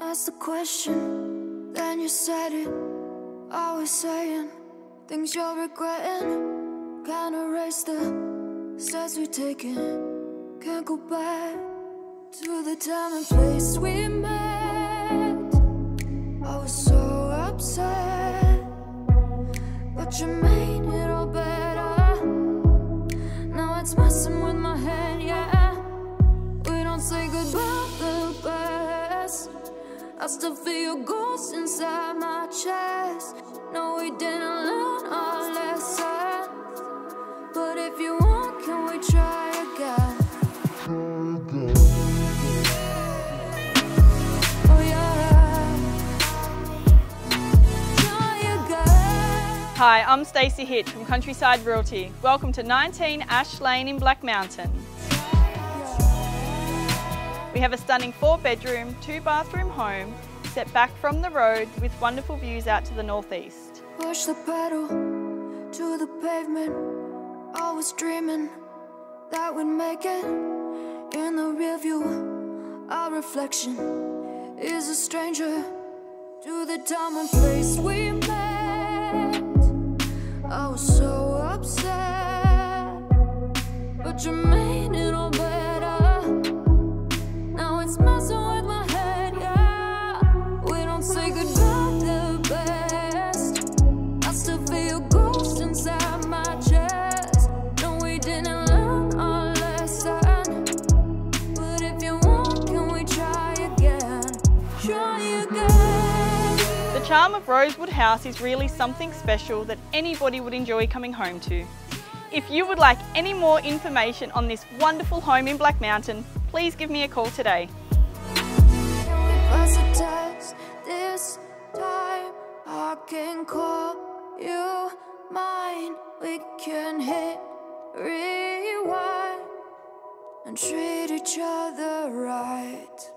Ask the question, then you said it. Always saying things you're regretting. Can't erase the steps we've taken. Can't go back to the time and place we met. So upset, but you made it all better. Now it's messing with my head, yeah. We don't say goodbye the best. I still feel your ghost inside my chest. No, we didn't Hi, I'm Stacey Hitch from Countryside Realty. Welcome to 19 Ash Lane in Black Mountain. We have a stunning four bedroom, two bathroom home set back from the road with wonderful views out to the northeast. Push the pedal to the pavement. I was dreaming that we'd make it in the rear view. Our reflection is a stranger to the time and place we met. But you made it all better. Now it's messing with my head, yeah. We don't say goodbye the best. I still feel your inside my chest. No, we didn't learn our lesson. But if you want, can we try again? Try again. The charm of Rosewood House is really something special that anybody would enjoy coming home to. If you would like any more information on this wonderful home in Black Mountain, please give me a call today. And treat each other right.